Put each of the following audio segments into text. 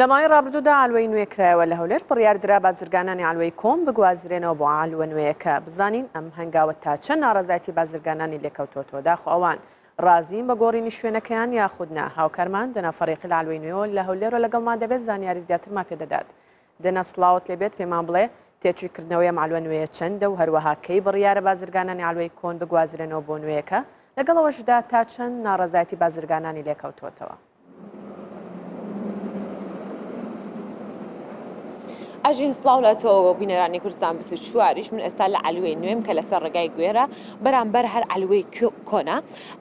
لە ماوەی ڕابردوودا عەلوەی نوێ کرایەوە لە هەولێر، بڕیار درا بازرگانانی عەلوەی کۆم بگوازرێنەوە بۆ عەلوە نوێیەکە، بزانین ئەم هەنگاوە تا چەند ناڕەزایەتی بازرگانانی لێکەوتۆتەوە، داخۆ ئەوان ڕازین بە گۆڕینی شوێنەکەیان یاخود نا، هاوکارمان دەنا فەریقی لە عەلوەی نوێوە لە هەولێرە لەگەڵمان دەبێت زانیاری زیاترمان پێ دەدات. دەنا سڵاوت لێ بێت پێمان بڵێ تێچووی کردنەوەی ئەم عەلوە نوێیە چەندە و هەروەها کەی بڕیارە بازرگانانی عەلوەی کۆن بگوازرێنەوە بۆ نوێیەکە، لەگەڵ ئەوەشدا تا چەند ناڕەزایەتی بازرگانانی لێکەوتۆتەوە؟ ئەژین سڵاو لە تۆ بۆ بینەرانی کوردستان بیست و چواریش من ئێستا لە عەلوێی نوێم کە لەسەر ڕێگای گوێرە بەرامبەر هەر عەلوەی کۆنا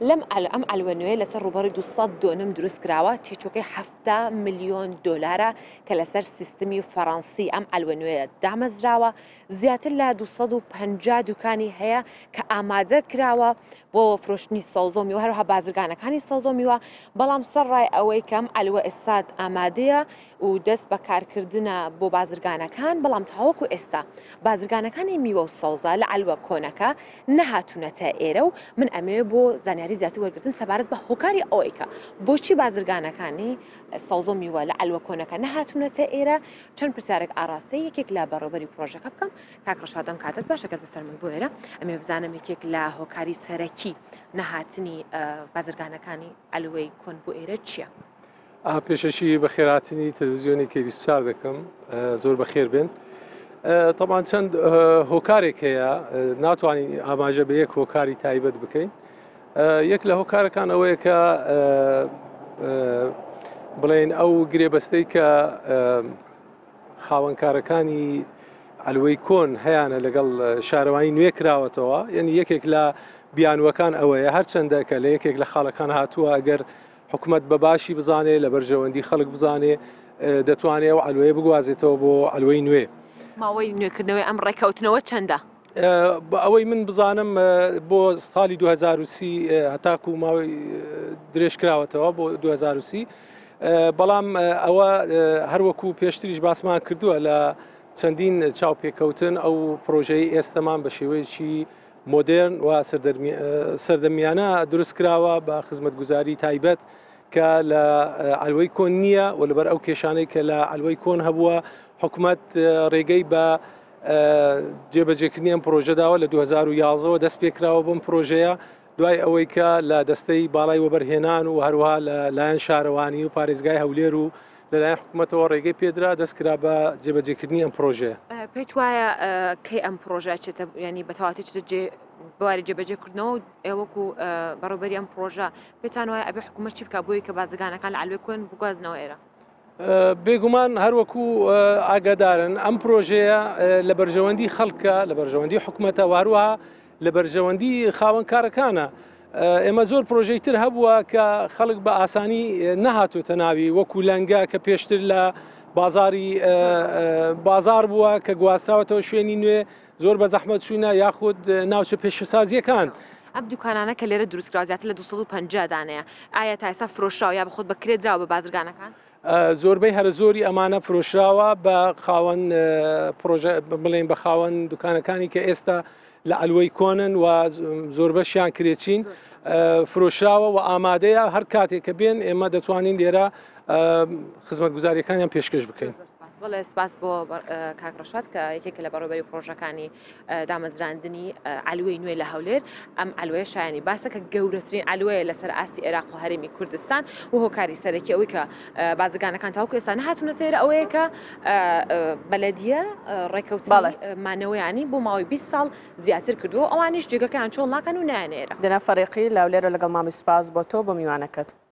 لەم ئەل ئەم عەلوە نوێ لەسەر ڕوبەڕی 200 دۆنم دروست کراوە تێچوەکەی هەفتا ملیۆن دۆلارە کە لەسەر سیستمی فەڕەنسی ئەم عەلوە نوێ دامەزراوە زیاتر لە 250 دوکانی هەیە کە ئامادە کراوە بۆ فرۆشتنی سەوزە و میوە هەروەها بازرگانەکانی سەوزە و میوە، بەڵام سەرڕای ئەوەی کەم عەلوە ئێستاد ئامادەیە و دەست بە کارکردنە بۆ بازرگانەکان، بەڵام تاوەکو ئێستا بازرگانەکانی میوە و سەوزە لە عەلوە کۆنەکە نەهاتوونەتە ئێرە و من ئەمەوێ بۆ زانیاری زیاتر وەرگرتن سەبارەت بە هۆکاری ئەوەی کە بۆچی بازرگانەکانی سەوزە و میوە لە عەلوە کۆنەکە نەهاتوونەتە ئێرە چەند پرسیارێک ئاڕاستەی یەکێک لە بەڕێوەبەری پڕۆژەکە بکەم کاک ڕەشاد ئەم کاتەت باش ئەگەر بفەرمووی بۆ ئێرە ئەمێ بزانم یەکێک لە هۆکاری سەرەکی نەهاتنی بازرگانەکانی ئەلوەی کۆن بۆ ئێرە چییە؟ پێشەکی بە خێراتنی تەلویزیۆنی کە 24 دەکەم زۆر بە خێر بێن. تەمان چەند هۆکارێک هەیە ناتوانین ئاماژە بە یەک هۆکاری تایبەت بکەین. یەک لە هۆکارەکان ئەوەیە کە بڵێن ئەو گرێبەستەی کە خاوەنکارەکانی عەلوەی کۆن هەیانە لەگەڵ شارەوانی نوێ کراوەتەوە یعنی یەکێک لە بیانووەکان ئەوەیە هەرچەندە کە لە یەکێک لە خاڵەکان هاتووە ئەگەر حکومت بە باشی بزانێ لە بەرژەوەندی خەڵک بزانێ دەتوانێ ئەو عەلوەیە بگوازێتەوە بۆ عەلوەی نوێ. ماوەی نوێکردنەوەی ئەم ڕێککەوتنەوە چەندە؟ بە ئەوەی من بزانم بۆ ساڵی 2030 هەتاکو ماوەی درێژکراوەتەوە بۆ 2030 بەڵام ئەوە هەروەکو پێشتریش باسمان کردووە لە چەندین چاوپێکەوتن ئەو پرۆژەی ئێستەمان بە شێوەیەکی مۆدرن و سەردەمیانە دروست کراوە بە خزمەت گوزاری تایبەت کە لە ئەلوەی کۆن نییە و لەبەر ئەو کێشانەی کە لە ئەلوەی کۆن هەبووە حکومت ڕێگەی بە جێبەجێکردنی ئەم پرۆژە داوە لە 2011ەوە دەست پێکراوە بم پرۆژەیە دوای ئەوەی کە لە دەستەی باڵای وەبەرهێنان و هەروها لە لایەن شارەوانی و پارێزگای هەولێر و لەلایەن حکوومەتەوە ڕێگەی پێدرا دەستکرا بە جێبەجێکردنی ئەم پرۆژەیە پێت وایە کەی ئەم پرۆژە چێتە ینی بەتەواتی چێتە جێ بواری جێبەجێکردنەوە ئێوەکو بەڕوبەری ئەم پرۆژە پێتان وایە ئەبێ حکوومەت چی بکە بۆی کە بازگانەکان لە عەلوێ کۆن بگوازنەوە ئێرە بێگومان هەروەکو ئاگادارن ئەم پرۆژەیە لە بەرژەوەندی خەڵکە لە بەرژەوەندی حکوومەتە واروها لە بەرژەوەندی خاوەنکارەکانە ئێمە زۆر پرۆژەی تر هەبووە کە خەڵک بە ئاسانی نەهاتۆتە ناوی وەکو لەنگە کە پێشتر لە بازاری بازار بووە کە گواستراوەتەوە شوێنی نوێ زۆر بە زەحمەت چووینە یاخود ناوچە پێشەسازییەکان. ئەم دوکانانە کە لێرە دروستکراوە زیاتر لە دوو سەد و پەنجا دانەیە، ئایا تا ئێستا فرۆشراوە یا بەخۆت بە کرێ دراوە بە بازرگانەکان؟ زۆربەی هەرە زۆری ئەمانە فرۆشراوە بە خاوەن پرۆژە بڵێن بە خاوەن دوکانەکانی کە ئێستا لە ئەلوەی کۆنن و زۆربەشیان کرێچین فرۆشراوە و ئامادەیە هەر کاتێک کە بێن ئێمە دەتوانین لێرە خزمەت گوزاریەکانیان پێشکەش بکەین. بەڵێ سپاس بۆ کاک ڕەشاد کە یەکێکە لە بەڕێوبەری پرۆژەکانی دامەزراندنی ئالووی نوێ لە هەولێر ئەم ئالوێ شایانی باسە کە گەورەترین ئالوەیە لەسەر ئاستی عێراق و هەرێمی کوردستان و هۆکاری سەرەکی ئەوەی کە بازرگانەکان تاوکو ئێستا نهاتونە سێرە ئەوەیە کە بەلەدیە ڕێکەوت مانەوەیانی بۆ ماوەی 20 ساڵ زیاتر کردو ئەوانیش جێگەکەیان چۆڵ ناکەن و نایەنێرە دەنا فەرێقی لاولێرە لەگەڵ مامی سپاس بۆ تۆ بۆ میوانەکەت.